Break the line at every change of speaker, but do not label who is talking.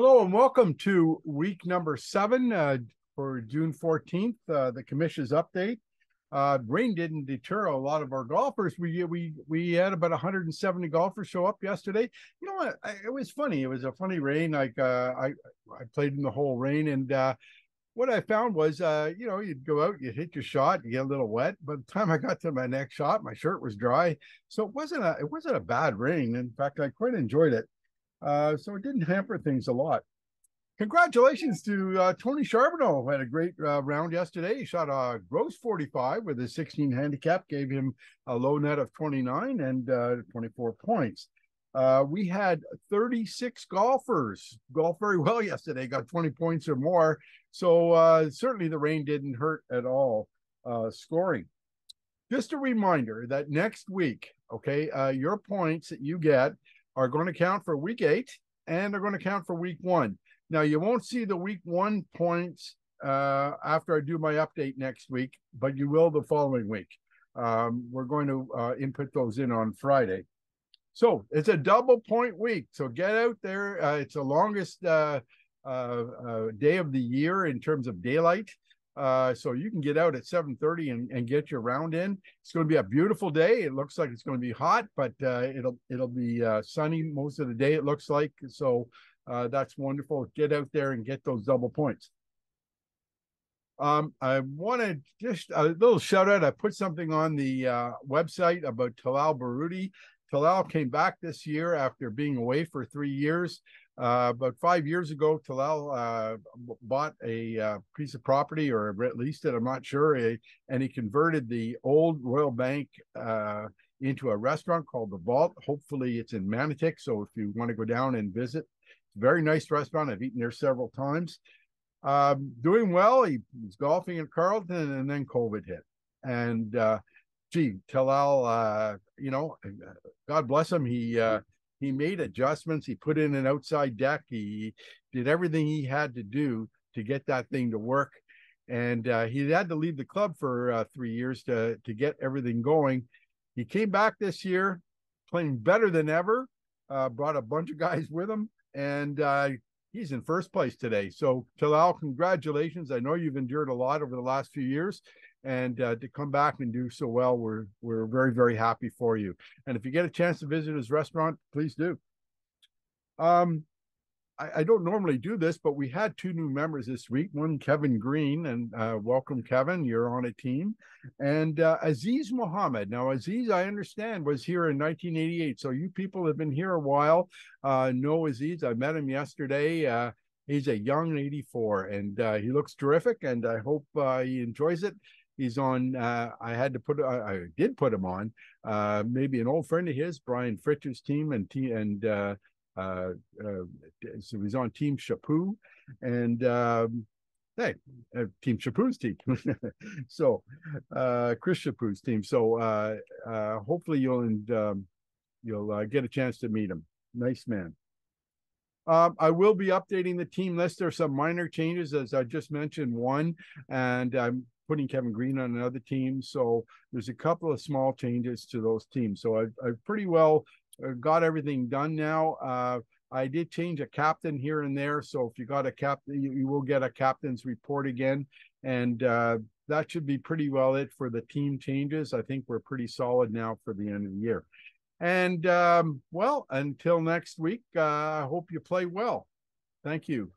Hello and welcome to week number seven uh, for June 14th, uh, the Commish's update. Uh, rain didn't deter a lot of our golfers. We we we had about 170 golfers show up yesterday. You know what? I, it was funny. It was a funny rain. Like uh, I I played in the whole rain, and uh, what I found was, uh, you know, you'd go out, you hit your shot, you get a little wet. By the time I got to my next shot, my shirt was dry, so it wasn't a it wasn't a bad rain. In fact, I quite enjoyed it. Uh, so it didn't hamper things a lot. Congratulations to uh, Tony Charbonneau, had a great uh, round yesterday. He shot a gross 45 with a 16 handicap, gave him a low net of 29 and uh, 24 points. Uh, we had 36 golfers golf very well yesterday, got 20 points or more. So uh, certainly the rain didn't hurt at all uh, scoring. Just a reminder that next week, okay, your points that you get are going to count for week eight and they're going to count for week one. Now, you won't see the week one points uh, after I do my update next week, but you will the following week. Um, we're going to uh, input those in on Friday. So it's a double point week. So get out there. Uh, it's the longest uh, uh, uh, day of the year in terms of daylight. Uh, so you can get out at 7:30 and, and get your round in. It's going to be a beautiful day. It looks like it's going to be hot, but uh, it'll it'll be uh, sunny most of the day. It looks like so. Uh, that's wonderful. Get out there and get those double points. Um, I wanted just a little shout out. I put something on the uh, website about Talal Baroudi. Talal came back this year after being away for three years. Uh, about five years ago, Talal uh, bought a uh, piece of property or at least it, I'm not sure, a, and he converted the old Royal Bank uh, into a restaurant called The Vault. Hopefully, it's in Manotick. So if you want to go down and visit, it's a very nice restaurant. I've eaten there several times. Um, doing well. He was golfing in Carleton, and then COVID hit. And uh, gee, Talal, uh, you know, God bless him. He he made adjustments. He put in an outside deck. He did everything he had to do to get that thing to work. And uh, he had to leave the club for uh, three years to to get everything going. He came back this year, playing better than ever. Uh, brought a bunch of guys with him, and uh, he's in first place today. So, Talal, congratulations! I know you've endured a lot over the last few years, and uh, to come back and do so well, we're we're very very happy for you. And if you get a chance to visit his restaurant, please do. Um, I, I don't normally do this, but we had two new members this week. One, Kevin Green, and uh, welcome, Kevin. You're on a team, and uh, Aziz Mohammed. Now, Aziz, I understand, was here in 1988. So you people have been here a while. Uh, know Aziz. I met him yesterday. Uh, he's a young 84 and uh, he looks terrific and i hope uh, he enjoys it He's on. Uh, I had to put. I, I did put him on. Uh, maybe an old friend of his, Brian Fritcher's team, and and uh, uh, uh, so he's on Team Chaput, and um, hey, uh, Team Chaput's team. so uh, Chris Chaput's team. So uh, uh, hopefully you'll and um, you'll uh, get a chance to meet him. Nice man. Um, I will be updating the team list. There are some minor changes, as I just mentioned, one, and I'm putting Kevin Green on another team. So there's a couple of small changes to those teams. So I've, I've pretty well uh, got everything done now. Uh, I did change a captain here and there. So if you got a captain, you, you will get a captain's report again. And uh, that should be pretty well it for the team changes. I think we're pretty solid now for the end of the year. And um, well, until next week, uh, I hope you play well. Thank you.